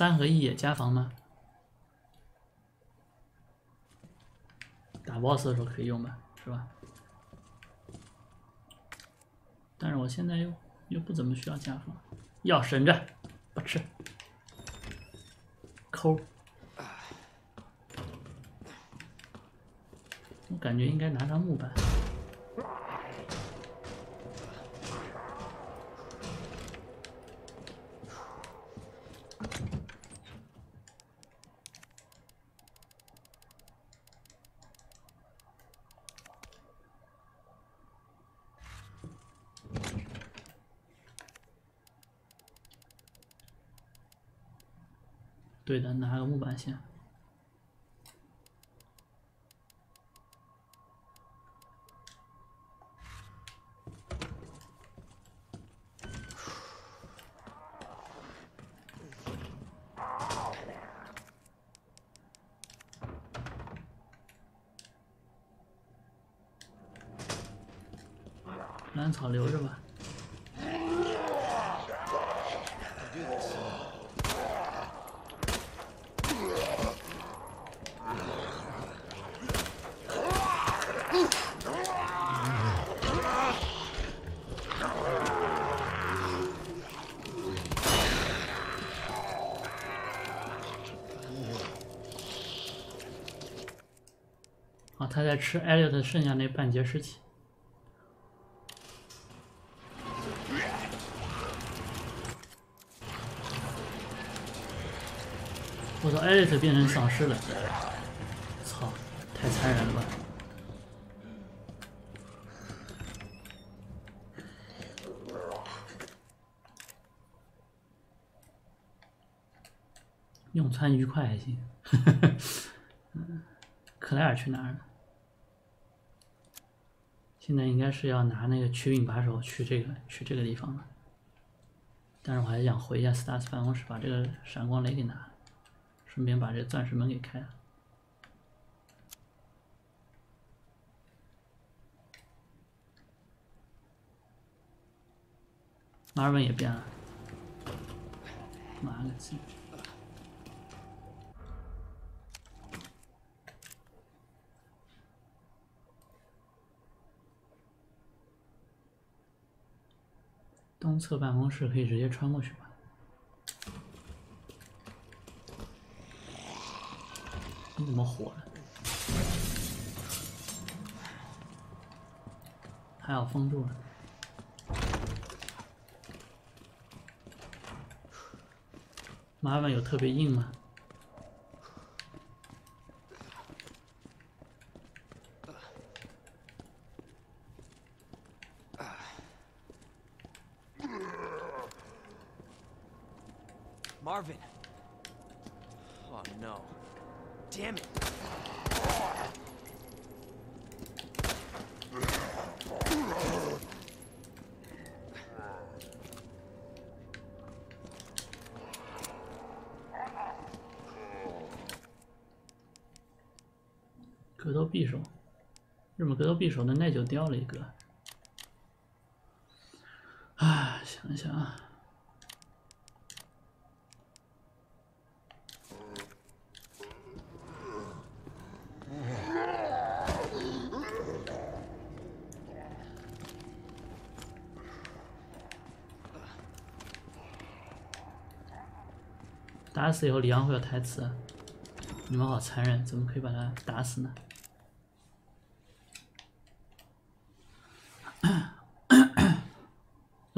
三合一也加防吗？打 boss 的时候可以用吧，是吧？但是我现在又又不怎么需要加防，要省着，不吃，抠。我感觉应该拿张木板。对的，拿个木板先。兰草留着吧。啊，他在吃艾略特剩下那半截尸体。我操，艾略特变成丧尸了！操，太残忍了吧！用餐愉快还行。嗯，克莱尔去哪儿了？现在应该是要拿那个曲柄把手去这个去这个地方了。但是我还想回一下斯塔斯办公室，把这个闪光雷给拿，顺便把这钻石门给开了。马尔文也变了，妈个鸡！东侧办公室可以直接穿过去吧？你怎么火了？还好封住了。麻烦有特别硬吗？Marvin. Oh no. Damn it. 格斗匕首，日我的耐久掉了一个。啊，想一想啊。打死以后，李昂会有台词。你们好残忍，怎么可以把他打死呢？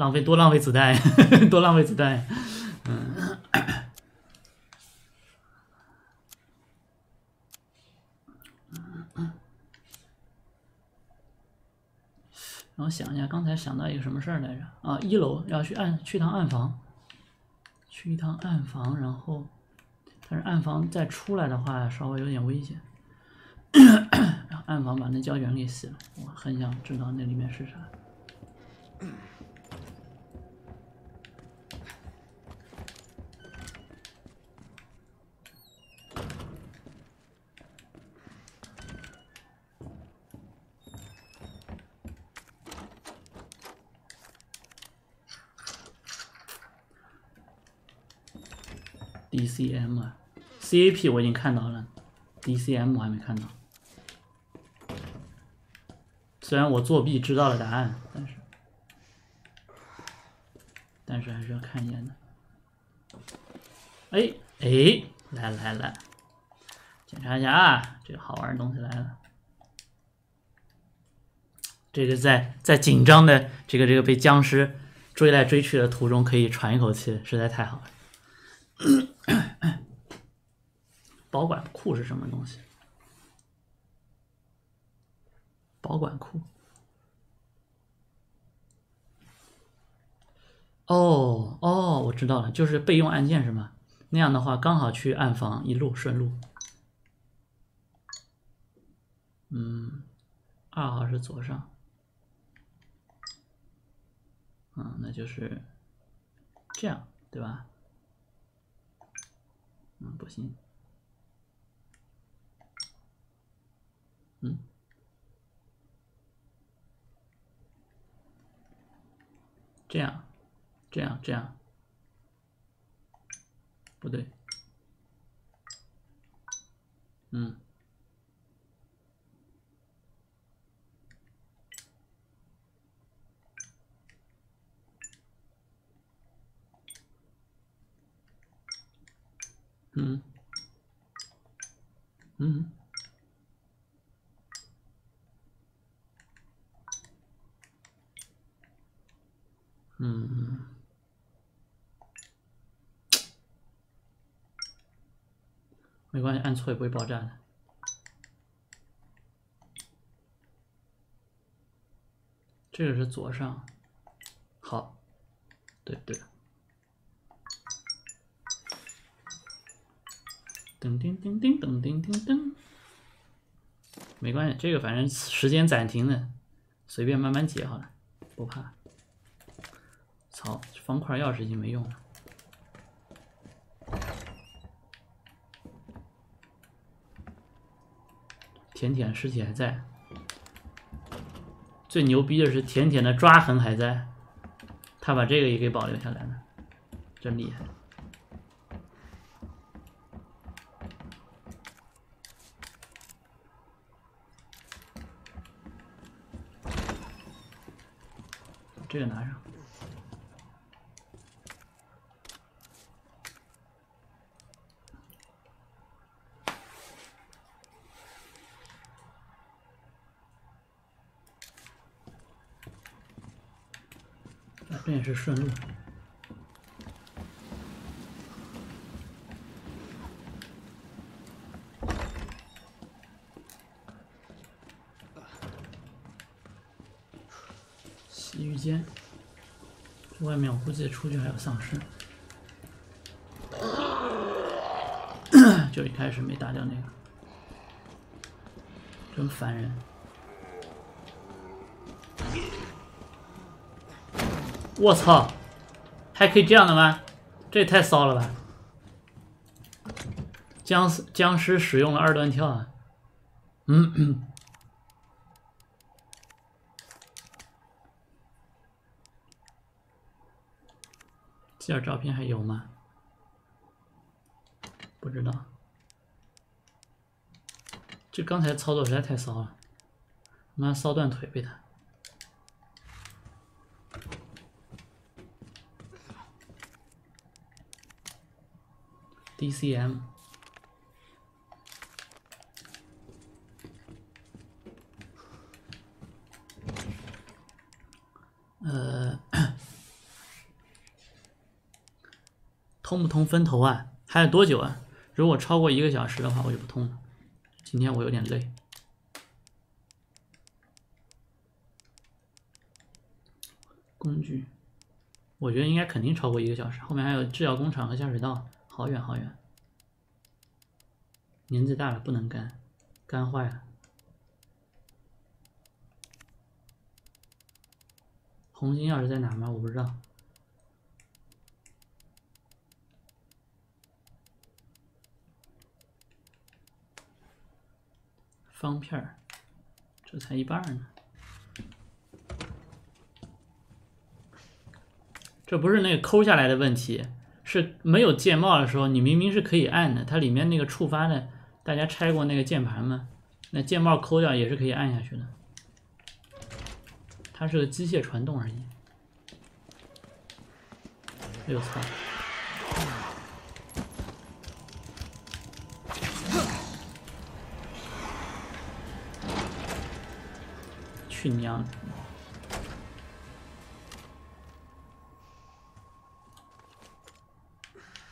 浪费多浪费子弹，多浪费子弹。嗯。让我想一下，刚才想到一个什么事儿来着？啊，一楼要去暗去趟暗房，去一趟暗房，然后，但是暗房再出来的话，稍微有点危险。让 暗房把那胶卷给洗了，我很想知道那里面是啥。，CAP 我已经看到了，DCM 我还没看到。虽然我作弊知道了答案，但是但是还是要看一眼的。哎哎，来来来，检查一下啊，这个好玩的东西来了。这个在在紧张的这个这个被僵尸追来追去的途中，可以喘一口气，实在太好了。保管库是什么东西？保管库。哦哦，我知道了，就是备用按键是吗？那样的话，刚好去暗房一路顺路。嗯，二号是左上。嗯，那就是这样，对吧？嗯，不行。嗯，这样，这样，这样，不对。嗯。嗯，嗯，嗯，没关系，按错也不会爆炸的。这个是左上，好，对对。噔叮叮叮噔叮叮噔，没关系，这个反正时间暂停的，随便慢慢解好了，不怕。好，方块钥匙已经没用了。甜甜尸体还在，最牛逼的是甜甜的抓痕还在，他把这个也给保留下来了，真厉害。这个拿上。啊，这也是顺路。洗浴间，外面我估计出去还有丧尸，就一开始没打掉那个，真烦人。我操，还可以这样的吗？这也太骚了吧！僵尸僵尸使用了二段跳啊！嗯嗯。这照片还有吗？不知道。这刚才操作实在太骚了，妈骚断腿被他。DCM。呃。通不通分头啊？还有多久啊？如果超过一个小时的话，我就不通了。今天我有点累。工具，我觉得应该肯定超过一个小时。后面还有制药工厂和下水道，好远好远。年纪大了不能干，干坏了。红心钥匙在哪吗？我不知道。方片儿，这才一半呢。这不是那个抠下来的问题，是没有键帽的时候，你明明是可以按的，它里面那个触发的，大家拆过那个键盘吗？那键帽抠掉也是可以按下去的，它是个机械传动而已。哎呦操！去娘！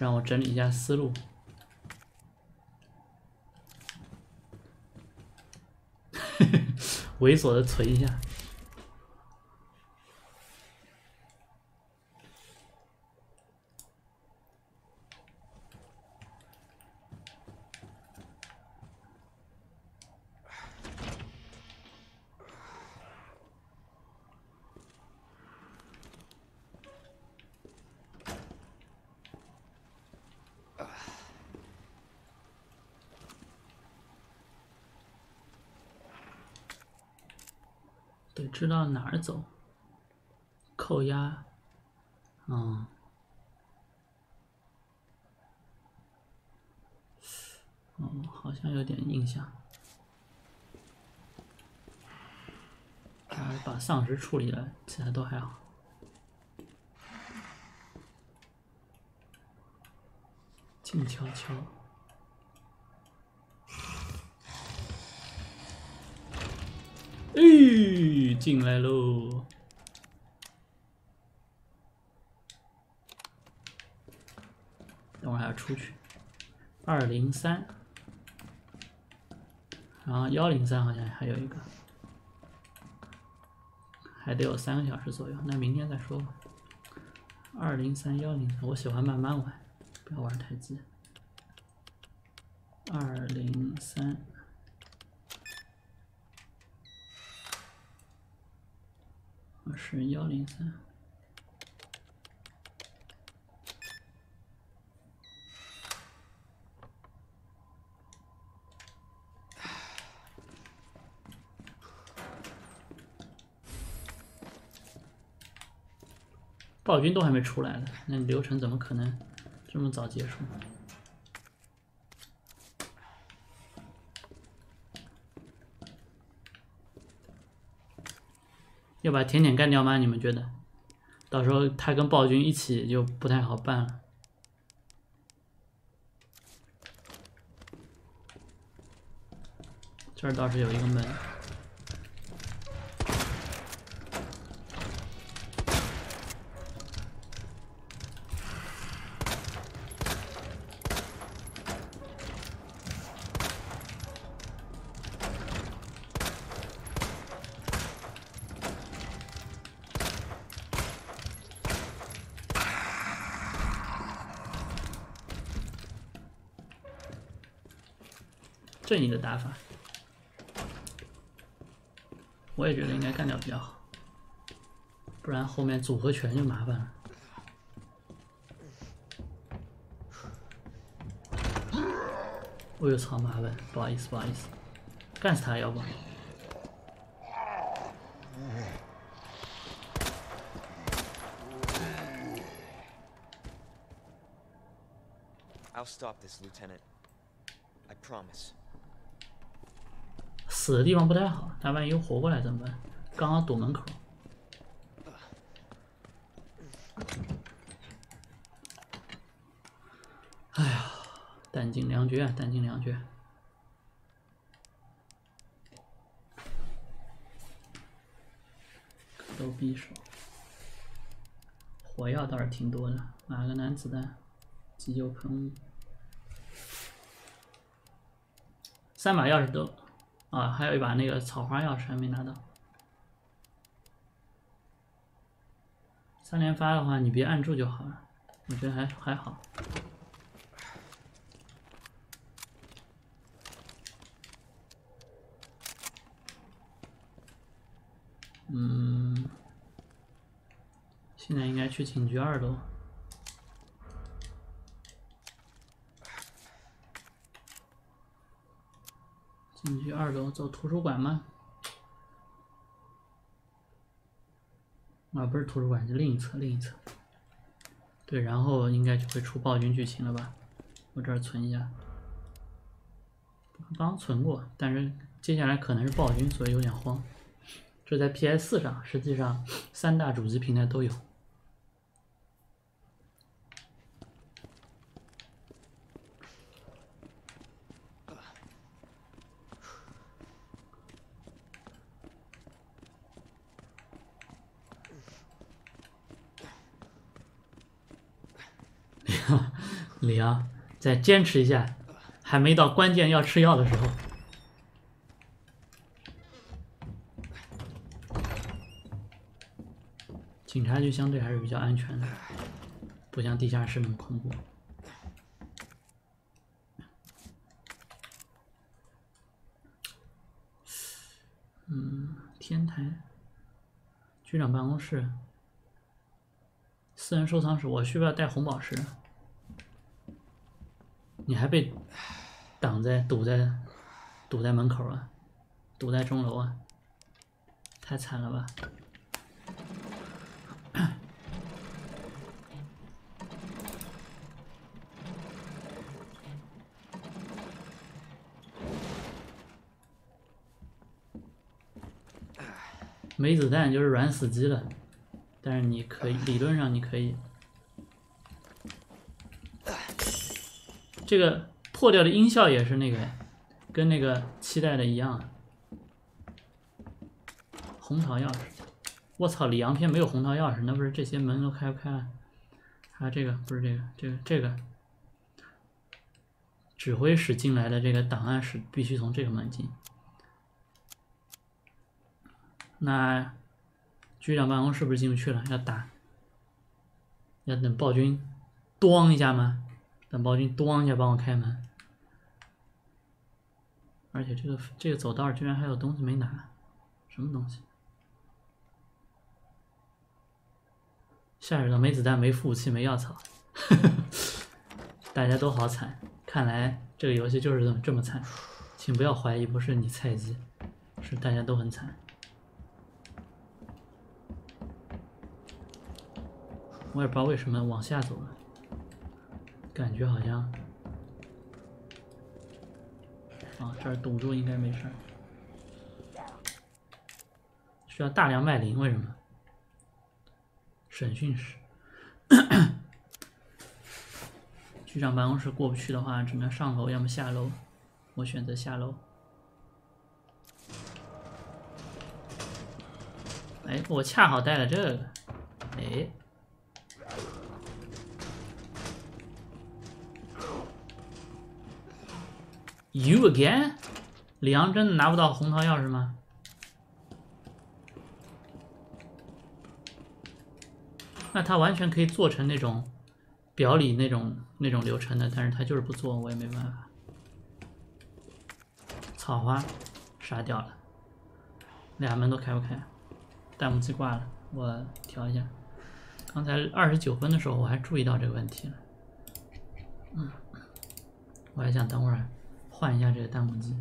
让我整理一下思路。猥琐的存一下。对，知道哪儿走。扣押，嗯，哦，好像有点印象。把丧尸处理了，其他都还好。静悄悄。进来喽！等会儿还要出去。二零三，然后幺零三好像还有一个，还得有三个小时左右。那明天再说吧。二零三幺零三，我喜欢慢慢玩，不要玩太急。二零三。我是幺零三，暴君都还没出来呢，那流程怎么可能这么早结束？要把甜点干掉吗？你们觉得？到时候他跟暴君一起就不太好办了。这儿倒是有一个门。正义的打法，我也觉得应该干掉比较好，不然后面组合拳就麻烦了。我有操麻烦，不好意思，不好意思，干死他要不？I'll stop this, Lieutenant. I promise. 死的地方不太好，他万一又活过来怎么办？刚好堵门口。哎呀，弹尽粮绝，弹尽粮绝。都匕首，火药倒是挺多的，马格南子弹，急救喷雾，三把钥匙都啊，还有一把那个草花钥匙还没拿到。三连发的话，你别按住就好了，我觉得还还好。嗯，现在应该去警局二楼。你去二楼走图书馆吗？啊，不是图书馆，是另一侧，另一侧。对，然后应该就会出暴君剧情了吧？我这儿存一下，刚存过，但是接下来可能是暴君，所以有点慌。这在 PS 四上，实际上三大主机平台都有。李阳，再坚持一下，还没到关键要吃药的时候。警察局相对还是比较安全的，不像地下室那么恐怖。嗯，天台，局长办公室，私人收藏室，我需不需要带红宝石？你还被挡在堵在堵在门口啊，堵在钟楼啊，太惨了吧！没子弹就是软死机了，但是你可以，理论上你可以。这个破掉的音效也是那个，跟那个期待的一样啊。红桃钥匙，我操！里昂片没有红桃钥匙，那不是这些门都开不开了？还有这个不是这个，这个这个指挥室进来的这个档案室必须从这个门进。那局长办公室不是进不去了？要打，要等暴君，咣一下吗？等暴君咣一下帮我开门，而且这个这个走道居然还有东西没拿，什么东西？下水道没子弹、没副武器、没药草，大家都好惨。看来这个游戏就是这么这么惨，请不要怀疑，不是你菜鸡，是大家都很惨。我也不知道为什么往下走了。感觉好像，啊，这儿堵住应该没事。需要大量麦林，为什么？审讯室，局长办公室过不去的话，只能上楼，要么下楼。我选择下楼。哎，我恰好带了这个，哎。You again？李阳真的拿不到红桃钥匙吗？那他完全可以做成那种表里那种那种流程的，但是他就是不做，我也没办法。草花杀掉了，俩门都开不开，弹幕机挂了，我调一下。刚才二十九分的时候我还注意到这个问题了，嗯，我还想等会儿。换一下这个弹幕机，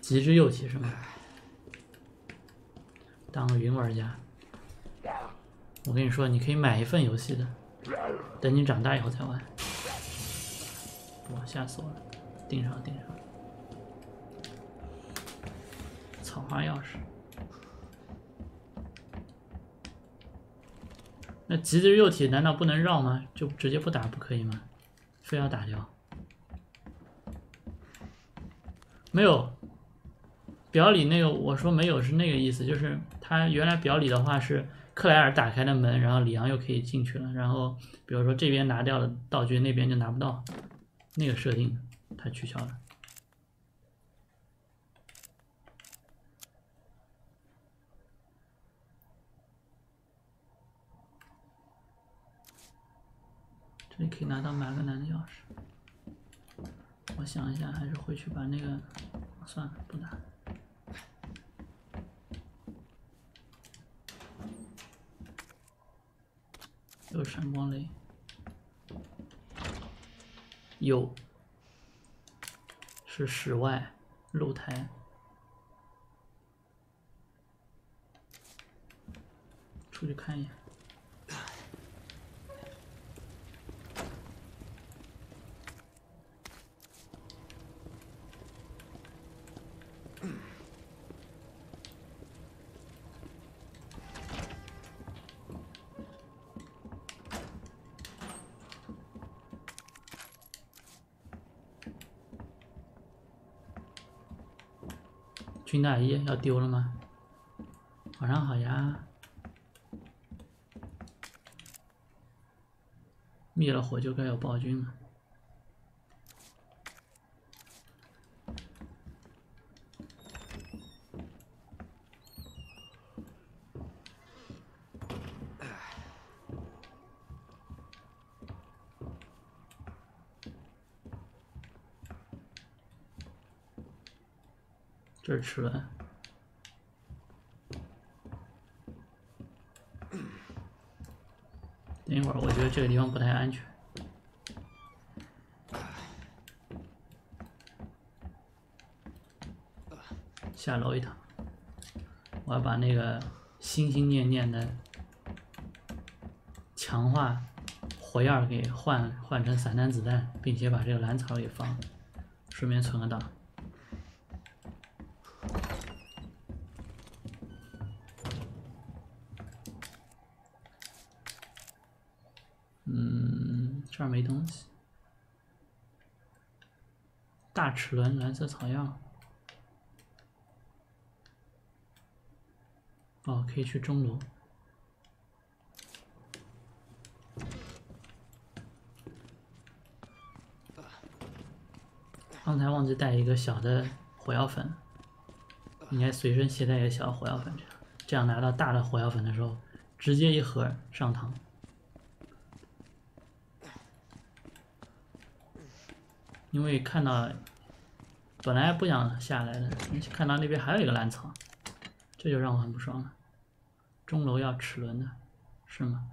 极致幼体是吗？当个云玩家，我跟你说，你可以买一份游戏的，等你长大以后再玩。哇，吓死我了！钉上，钉上。草花钥匙。那极致幼体难道不能绕吗？就直接不打不可以吗？非要打掉？没有，表里那个我说没有是那个意思，就是他原来表里的话是克莱尔打开的门，然后里昂又可以进去了，然后比如说这边拿掉了道具，那边就拿不到，那个设定他取消了。这里可以拿到马格南的钥匙。我想一下，还是回去把那个算了，不打。有闪光雷，有，是室外露台，出去看一眼。军大衣要丢了吗？晚上好呀。灭了火就该有暴君了。这是齿轮。等一会儿，我觉得这个地方不太安全。下楼一趟，我要把那个心心念念的强化火焰给换换成散弹子弹，并且把这个蓝草给放了，顺便存个档。嗯，这儿没东西。大齿轮、蓝色草药。哦，可以去钟楼。刚才忘记带一个小的火药粉，应该随身携带一个小火药粉，这样这样拿到大的火药粉的时候，直接一盒上膛。因为看到本来不想下来的，看到那边还有一个蓝草，这就让我很不爽了。钟楼要齿轮的，是吗？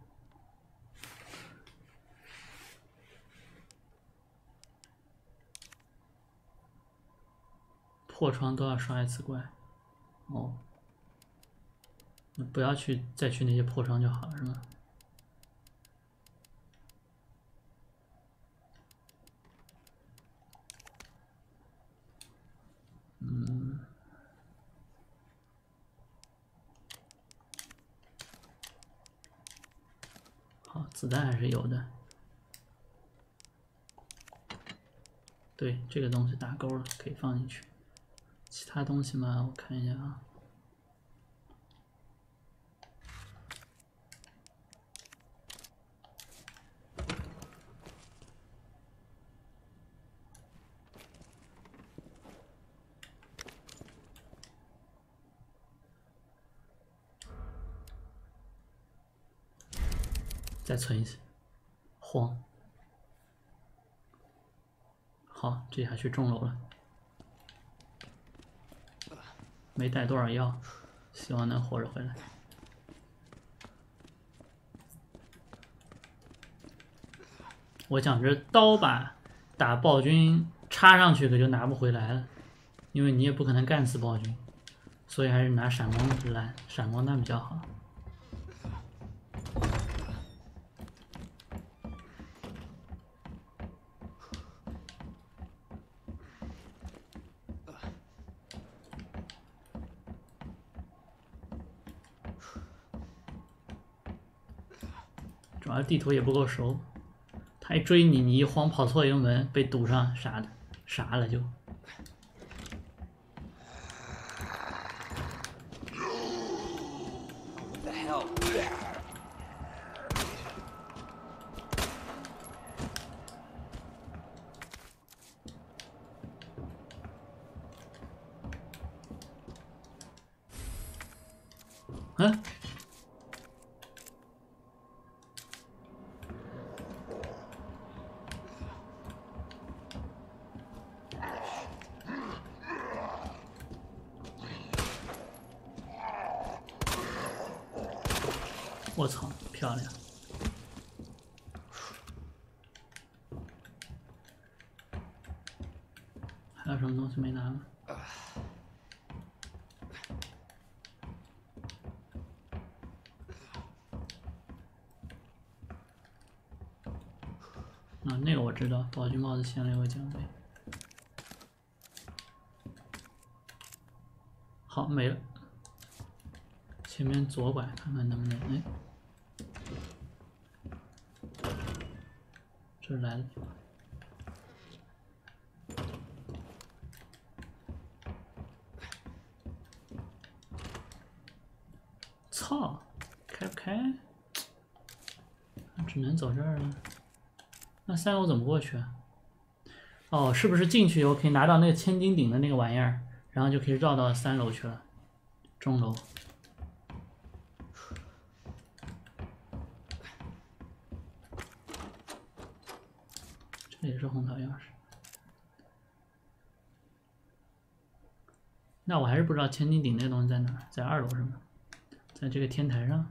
破窗都要刷一次怪，哦，那不要去再去那些破窗就好了，是吗？嗯，好，子弹还是有的。对，这个东西打勾了，可以放进去。其他东西嘛，我看一下啊。再存一些，慌。好，这下去钟楼了。没带多少药，希望能活着回来。我想着刀把打暴君插上去，可就拿不回来了，因为你也不可能干死暴君，所以还是拿闪光蓝闪光弹比较好。地图也不够熟，他一追你，你一慌跑错营门，被堵上啥的，啥了就。嗯，我操，漂亮！还有什么东西没拿吗？啊，那个我知道，宝具帽子先了有个奖杯。好，没了。前面左拐，看看能不能哎，这来了地方。只能走这儿了。那三楼怎么过去啊？哦，是不是进去以后可以拿到那个千斤顶的那个玩意儿，然后就可以绕到三楼去了，钟楼。这也是红桃钥匙。那我还是不知道千斤顶那东西在哪，在二楼是吗？在这个天台上。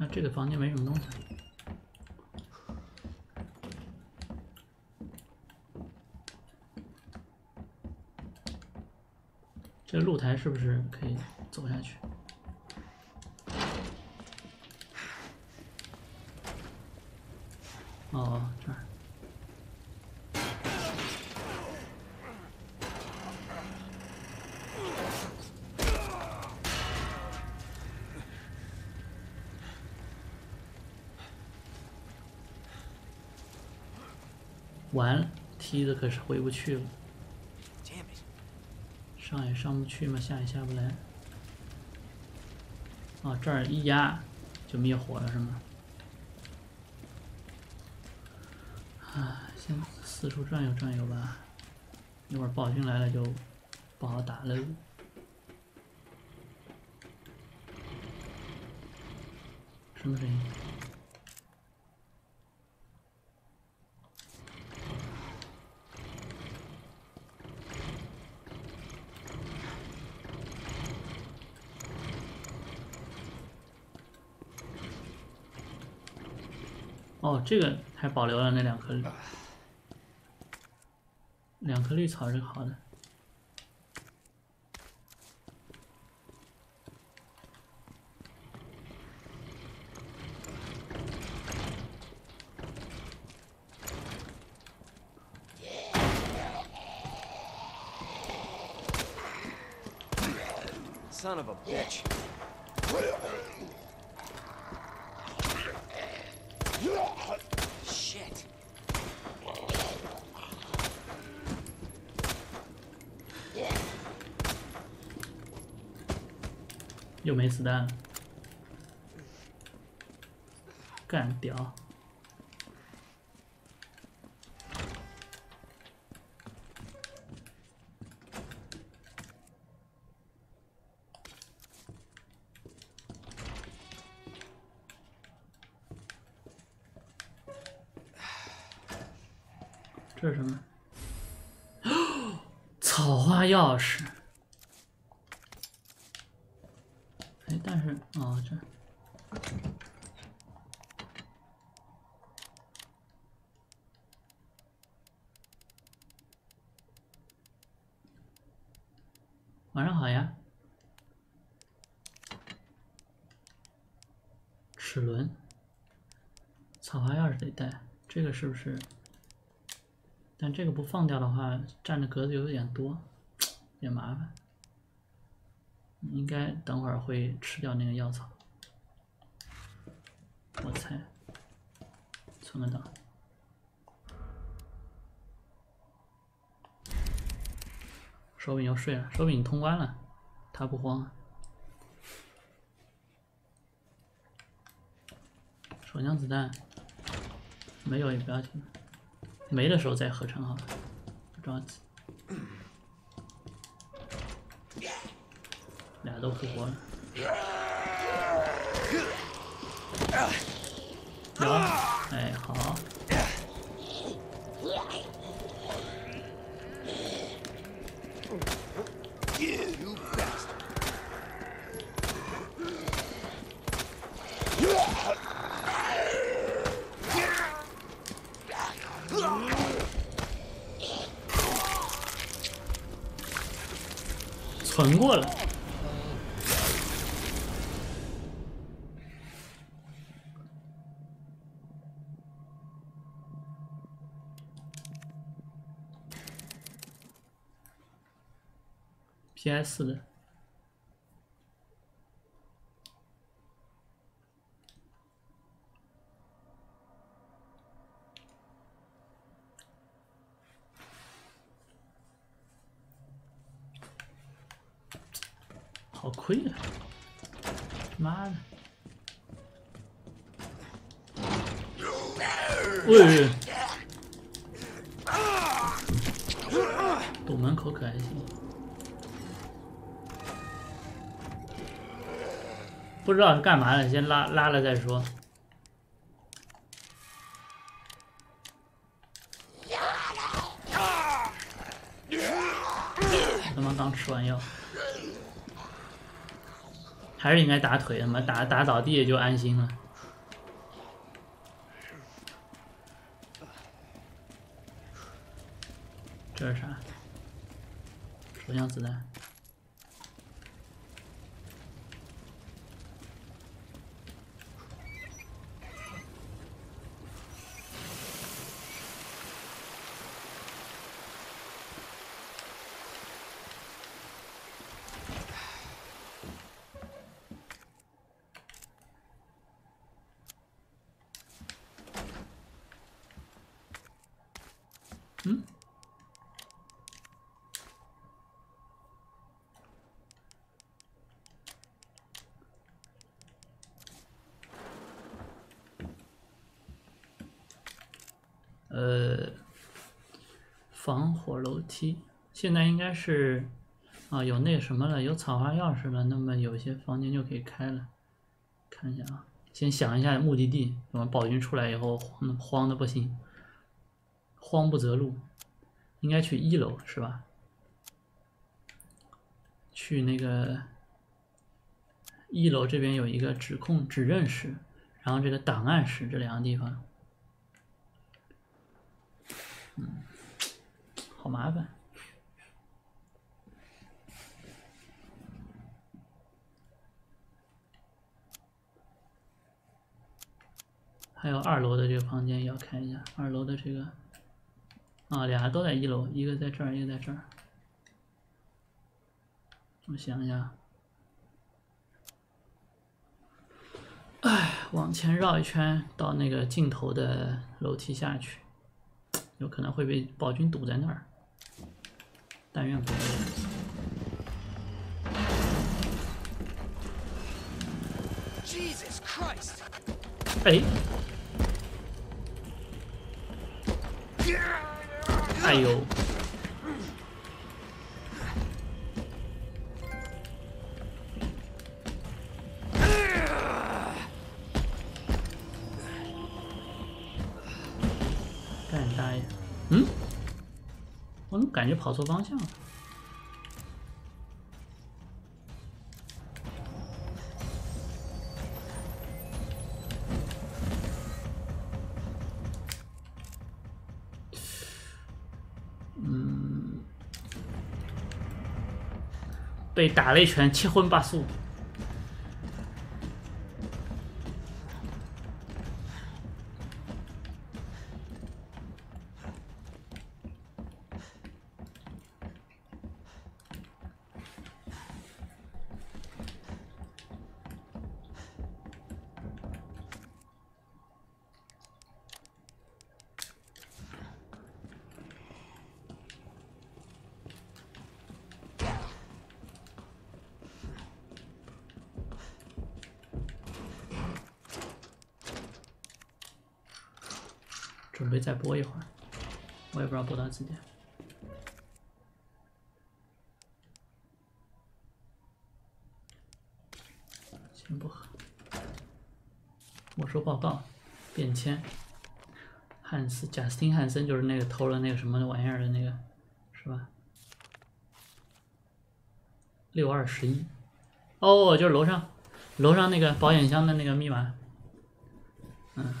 那这个房间没什么东西。这露台是不是可以走下去？哦，这儿。完了，梯子可是回不去了。上也上不去嘛，下也下不来。啊，这儿一压就灭火了是吗？啊，先四处转悠转悠吧，一会儿暴君来了就不好打了。什么声音？哦，这个还保留了那两颗绿，两颗绿草是好的。Son of a bitch. Shit. 又没子弹了，干屌！钥匙。哎，但是哦，这晚上好呀。齿轮，草花钥匙得带，这个是不是？但这个不放掉的话，占的格子有点多，有点麻烦。应该等会儿会吃掉那个药草，我猜。存个档。手柄又睡了，手柄通关了，他不慌。手枪子弹没有也不要紧，没的时候再合成好了，不着急。俩都复活了。有，哎，好。存过了。PS 的。好亏啊！妈的！喂喂！不知道是干嘛的，先拉拉了再说。他妈刚吃完药，还是应该打腿，他妈打打倒地也就安心了。这是啥？手枪子弹。嗯？呃，防火楼梯现在应该是啊，有那什么了，有草花钥匙了，那么有些房间就可以开了。看一下啊，先想一下目的地，等宝军出来以后慌慌的不行。慌不择路，应该去一楼是吧？去那个一楼这边有一个指控指认室，然后这个档案室这两个地方，嗯，好麻烦。还有二楼的这个房间也要看一下，二楼的这个。啊，俩都在一楼，一个在这儿，一个在这儿。我想一下，哎，往前绕一圈到那个尽头的楼梯下去，有可能会被暴君堵在那儿，但愿不会。Jesus Christ! 哎。哎呦！怎么感觉跑错方向了？被打了一拳，七荤八素。准备再播一会儿，我也不知道播到几点。先不喝。没收报告，便签。汉斯，贾斯汀·汉森就是那个偷了那个什么玩意儿的那个，是吧？六二十一。哦，就是楼上，楼上那个保险箱的那个密码。嗯。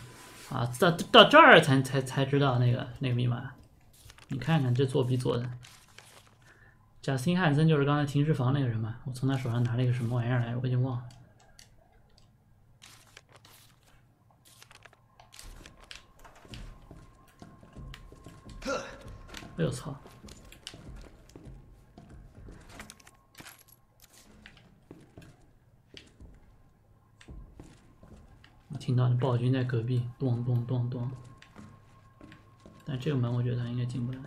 啊，到到这儿才才才知道那个那个密码，你看看这作弊做的。贾斯汀·汉森就是刚才停尸房那个人嘛，我从他手上拿了一个什么玩意儿来，我已经忘了。哎呦操！听到的暴君在隔壁，咚咚咚咚。但这个门我觉得他应该进不来。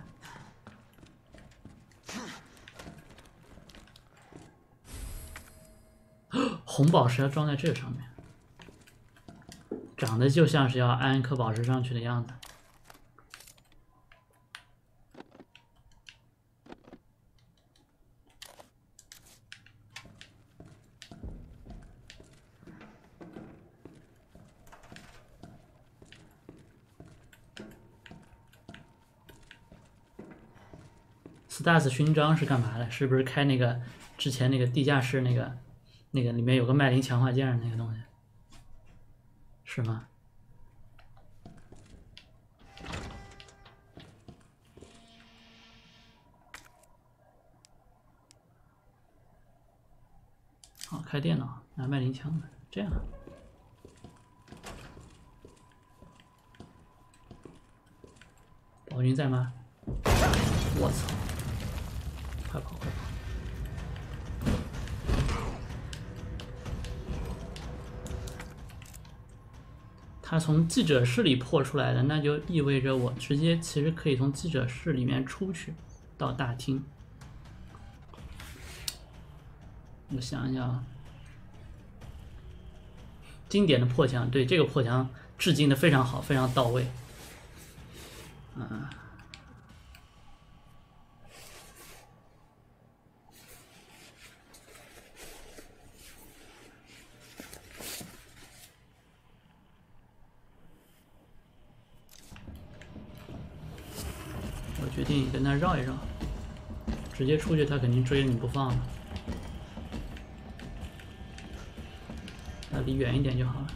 红宝石要装在这上面，长得就像是要安一颗宝石上去的样子。Stars 勋章是干嘛的？是不是开那个之前那个地下室那个那个里面有个麦林强化件那个东西？是吗？好，开电脑拿麦林枪的，这样。宝军在吗？我操！快跑快跑！他从记者室里破出来的，那就意味着我直接其实可以从记者室里面出去到大厅。我想一想啊，经典的破墙，对这个破墙致敬的非常好，非常到位。嗯。我决定跟他绕一绕，直接出去他肯定追着你不放了。那离远一点就好了。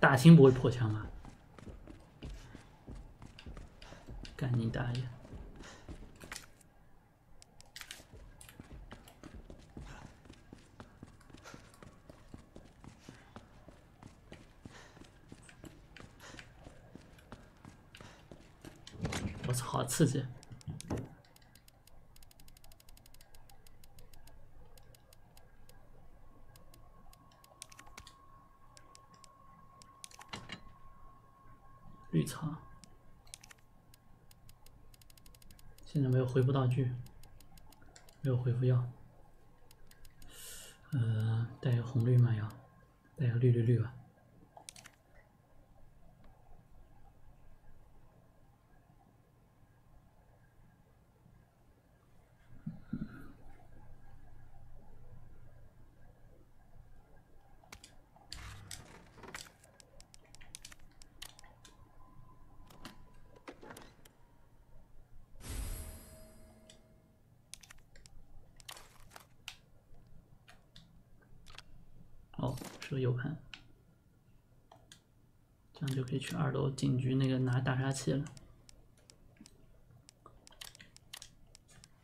大青不会破墙吧？干你大爷！我操，好刺激！绿茶，现在没有回复道具，没有回复药，呃，带个红绿吗？要带个绿绿绿吧。哦，是个 U 盘，这样就可以去二楼警局那个拿大杀器了。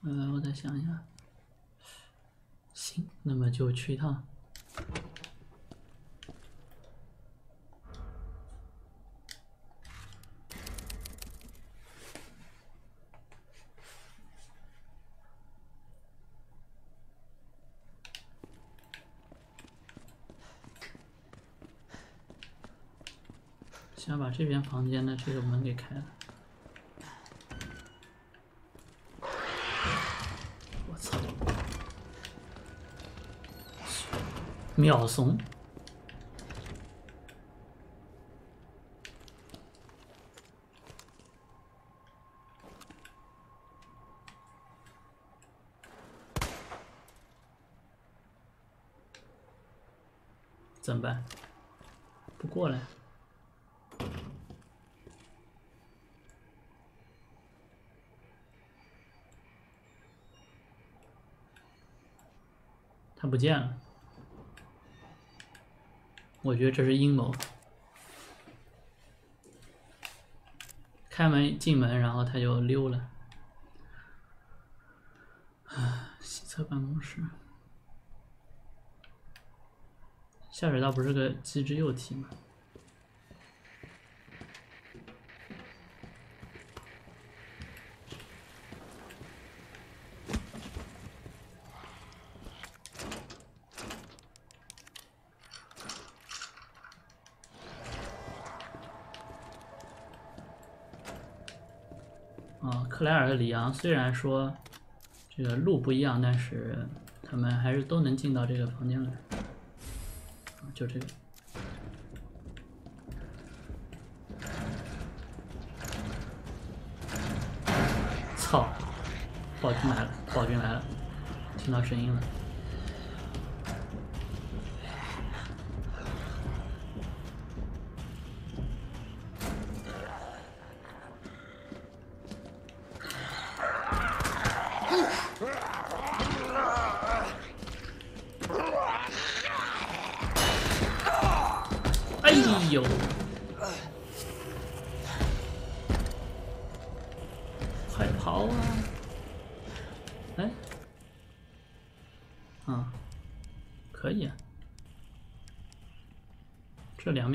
呃，我再想一下，行，那么就去一趟。先把这边房间的这个门给开了。我操！秒怂！怎么办？不过来。他不见了，我觉得这是阴谋。开门进门，然后他就溜了。啊，西侧办公室，下水道不是个机制幼体吗？啊，克莱然虽然说这个路不一样，但是他们还是都能进到这个房间来。就这个。操！暴君来了，暴君来了，听到声音了。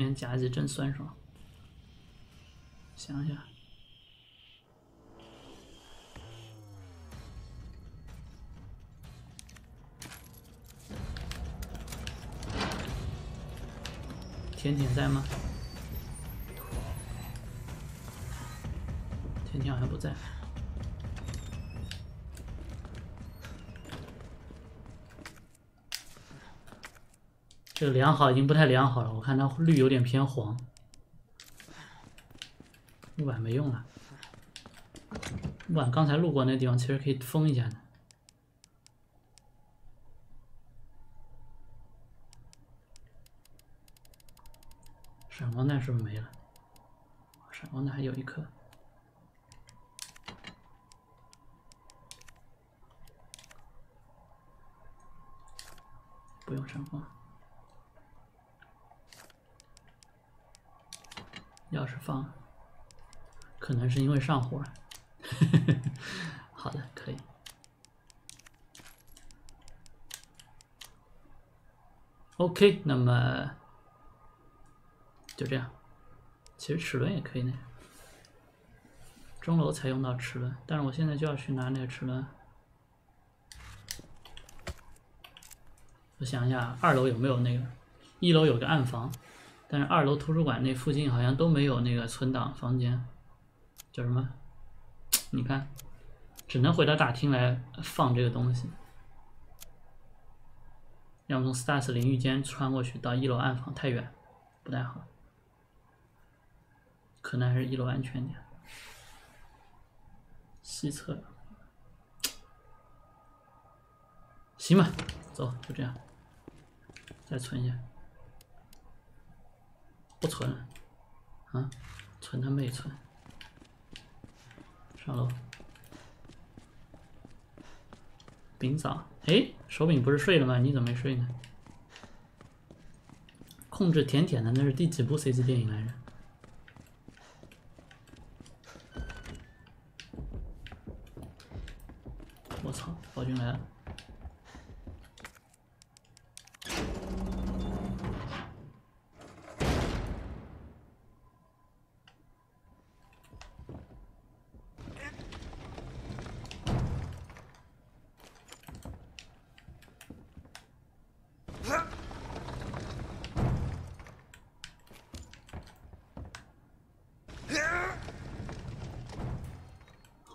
面夹击真酸爽。想想，甜甜在吗？良好已经不太良好了，我看它绿有点偏黄。木板没用了，木板刚才路过那地方其实可以封一下的。闪光弹是不是没了？闪光弹还有一颗。不用闪光。钥匙放，可能是因为上火。好的，可以。OK，那么就这样。其实齿轮也可以那样。钟楼才用到齿轮，但是我现在就要去拿那个齿轮。我想一下，二楼有没有那个？一楼有个暗房。但是二楼图书馆那附近好像都没有那个存档房间，叫什么？你看，只能回到大厅来放这个东西。要么从 Stars 淋浴间穿过去到一楼暗房太远，不太好。可能还是一楼安全点。西侧，行吧，走，就这样，再存一下。不存，啊，存他妹存！上楼，饼早，哎，手柄不是睡了吗？你怎么没睡呢？控制甜甜的那是第几部 CG 电影来着？我操，暴君来了！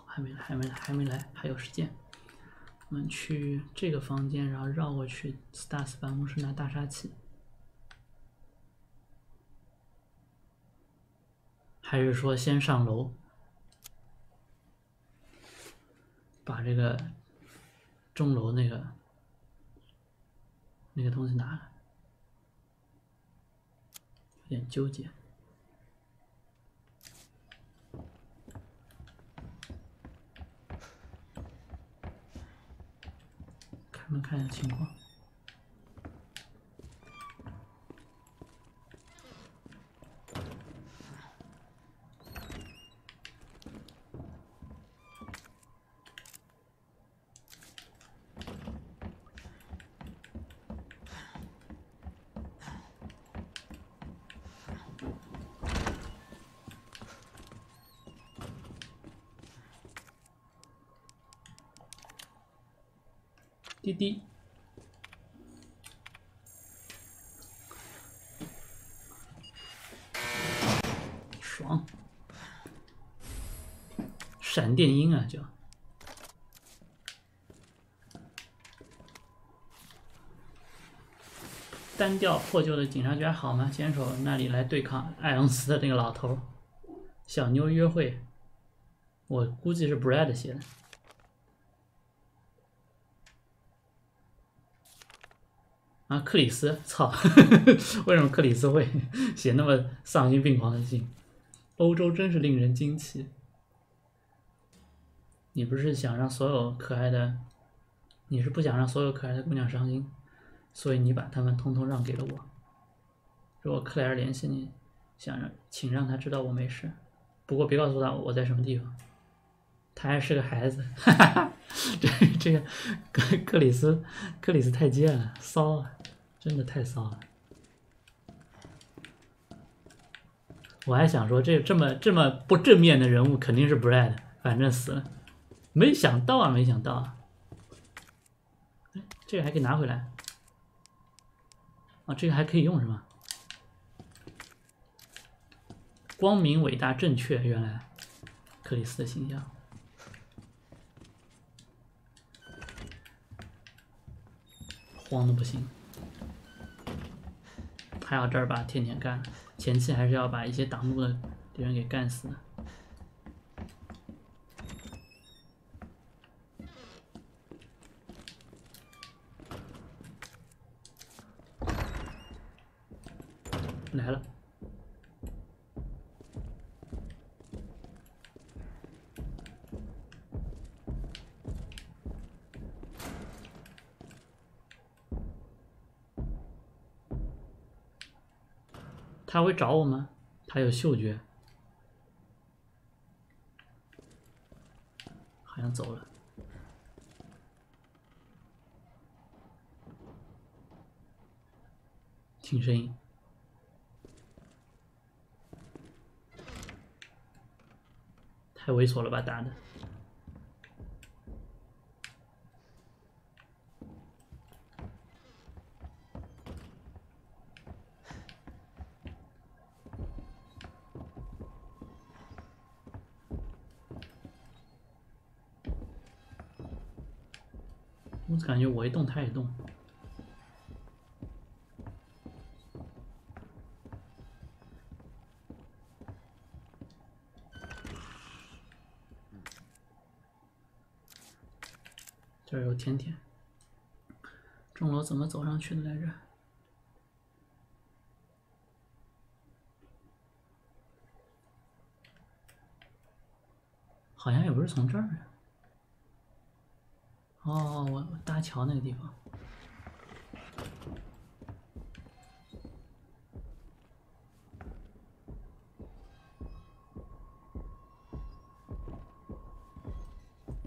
还没来，还没来，还没来，还有时间。我去这个房间，然后绕过去 Stars 办公室拿大杀器，还是说先上楼，把这个钟楼那个那个东西拿来？有点纠结。我们看一下情况。滴，爽！闪电鹰啊叫。单调破旧的警察局还好吗？坚守那里来对抗艾昂斯的那个老头。小妞约会，我估计是 Brad 写的。啊，克里斯，操！为什么克里斯会 写那么丧心病狂的信？欧洲真是令人惊奇。你不是想让所有可爱的，你是不想让所有可爱的姑娘伤心，所以你把她们通通让给了我。如果克莱尔联系你，想让，请让他知道我没事，不过别告诉他我在什么地方。他还是个孩子，哈哈哈！这这个克克里斯克里斯太贱了，骚啊，真的太骚了。我还想说，这这么这么不正面的人物肯定是 Brad，反正死了。没想到啊，没想到啊！哎，这个还可以拿回来。啊，这个还可以用是吗？光明、伟大、正确，原来克里斯的形象。慌的不行，还要这儿把天天干，前期还是要把一些挡路的敌人给干死的。来了，他会找我吗？他有嗅觉，好像走了。听声音，太猥琐了吧，打的。感觉我一动它也动。这儿有甜甜，钟楼怎么走上去的来着？好像也不是从这儿啊。哦，我我搭桥那个地方。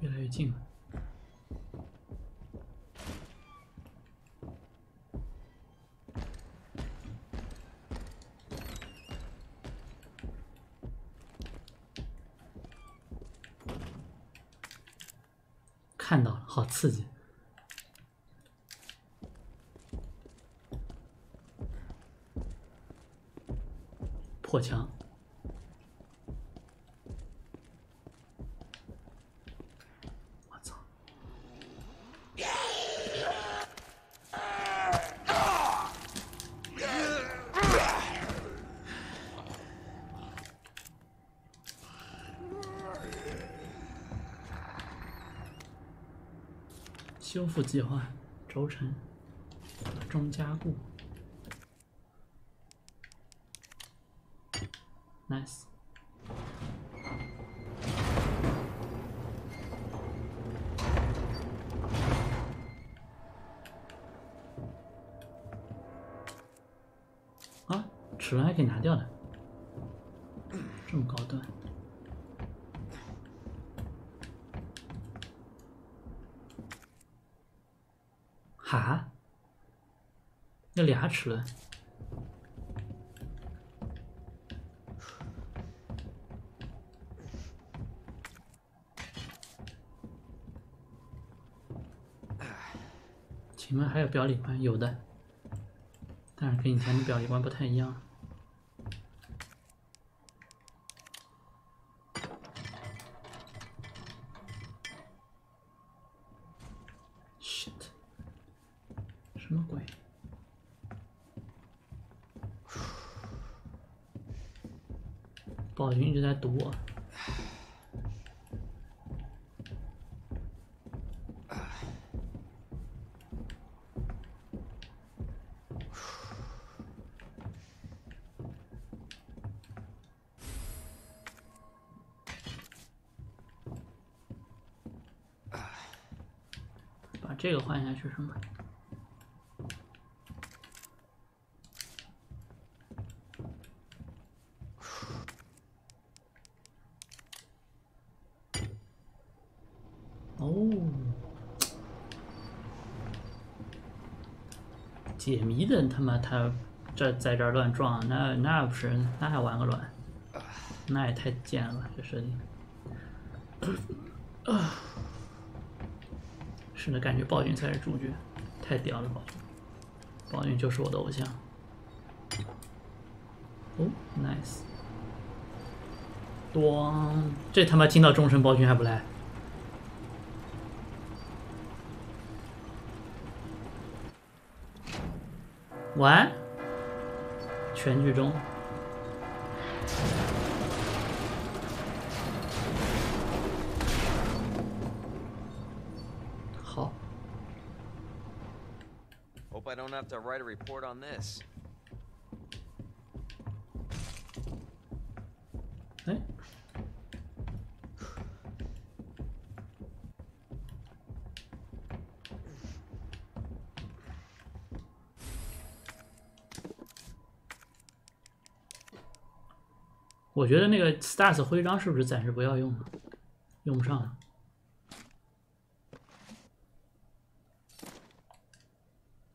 越来越近了。看到了，好刺激！破墙，我操！修复计划轴承中加固，nice。啊，齿轮还可以拿掉的，这么高端。哈？那俩齿轮？请问还有表里观？有的，但是跟以前的表里观不太一样。暴君一直在多。把这个换下去是吗？哦，解谜的他妈他这在这乱撞，那那不是那还玩个卵？那也太贱了，这设定。是的，感觉暴君才是主角，太屌了，暴君，暴君就是我的偶像。哦，nice，咣，这他妈听到钟声，暴君还不来？完，全剧终。好， Hope I don't have to write a report on this. 我觉得那个 Stars 徽章是不是暂时不要用了？用不上了。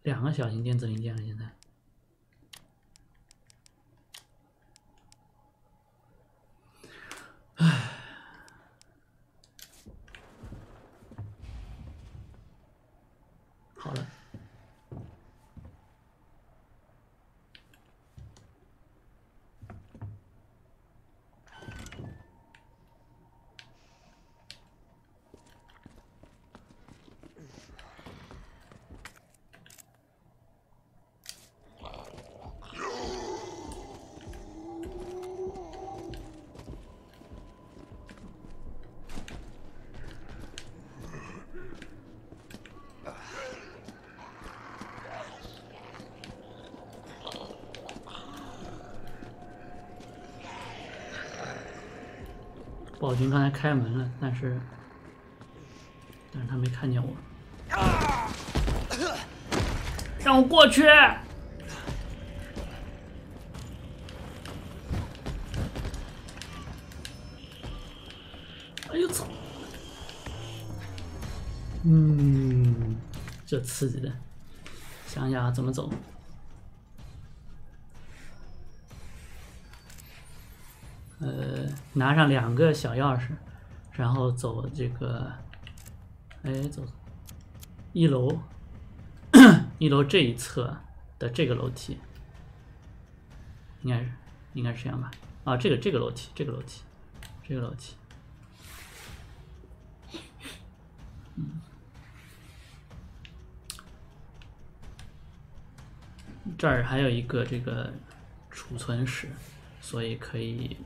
两个小型电子零件了，现在。暴君刚才开门了，但是，但是他没看见我，让我过去。哎呦操！嗯，这刺激的，想想怎么走。呃，拿上两个小钥匙，然后走这个，哎，走一楼，一楼这一侧的这个楼梯，应该是应该是这样吧？啊，这个这个楼梯，这个楼梯，这个楼梯，嗯，这儿还有一个这个储存室，所以可以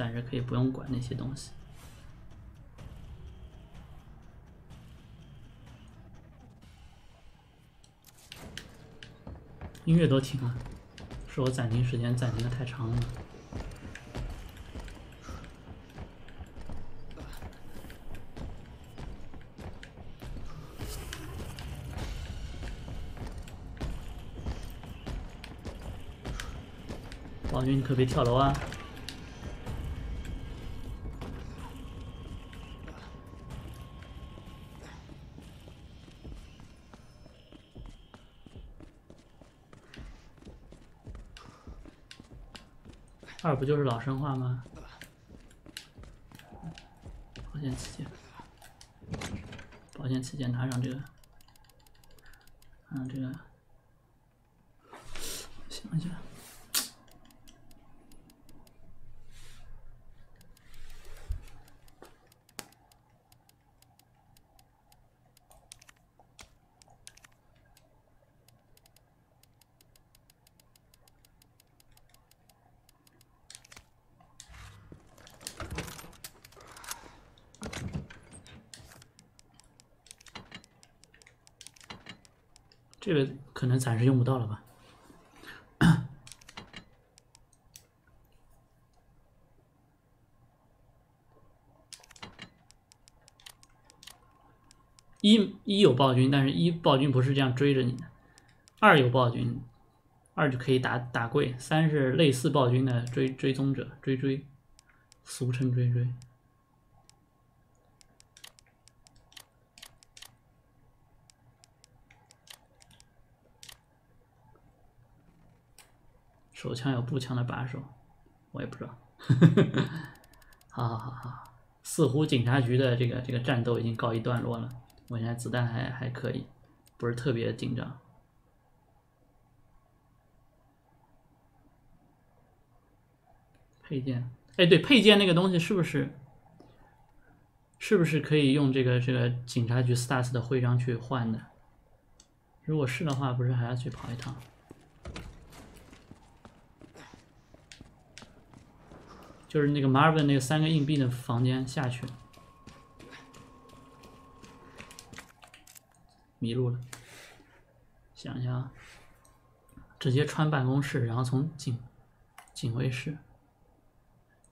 暂时可以不用管那些东西。音乐都停了，是我暂停时间暂停的太长了。王军，你可别跳楼啊！二不就是老生化吗？保险起见，保险起见，拿上这个，嗯这个，想一下。这个可能暂时用不到了吧。一一有暴君，但是一暴君不是这样追着你的。二有暴君，二就可以打打跪。三是类似暴君的追追踪者，追追，俗称追追。手枪有步枪的把手，我也不知道。好好好好，似乎警察局的这个这个战斗已经告一段落了。我现在子弹还还可以，不是特别紧张。配件，哎，对，配件那个东西是不是是不是可以用这个这个警察局 stars 的徽章去换的？如果是的话，不是还要去跑一趟？就是那个 Marvin 那个三个硬币的房间下去，迷路了。想一下啊，直接穿办公室，然后从警警卫室。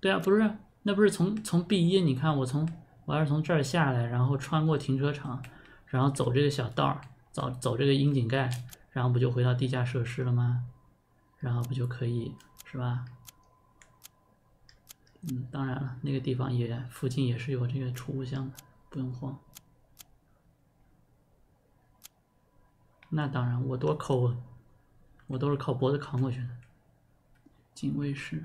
对啊，不是，那不是从从 B 一？你看我从我要是从这儿下来，然后穿过停车场，然后走这个小道儿，走走这个窨井盖，然后不就回到地下设施了吗？然后不就可以是吧？嗯，当然了，那个地方也附近也是有这个储物箱的，不用慌。那当然，我多抠啊，我都是靠脖子扛过去的。警卫室。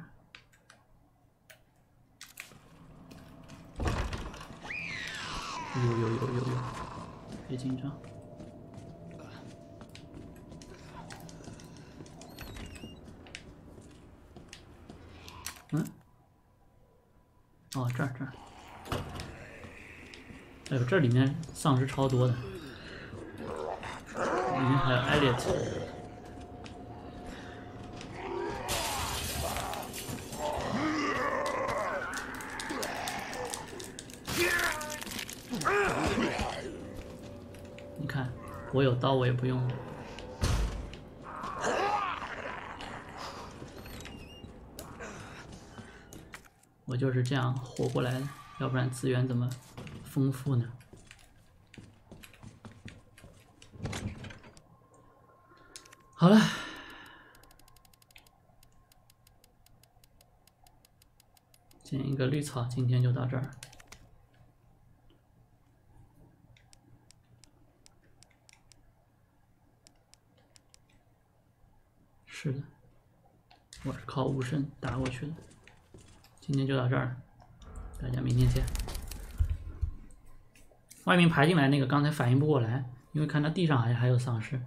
有有有有有，别紧张。嗯。哦，这儿这儿，哎呦，这里面丧尸超多的，里面还有艾利特。你看，我有刀，我也不用。就是这样活过来的，要不然资源怎么丰富呢？好了，捡一个绿草，今天就到这儿。是的，我是靠无声打过去的。今天就到这儿，大家明天见。外面排进来那个刚才反应不过来，因为看到地上好像还有丧尸。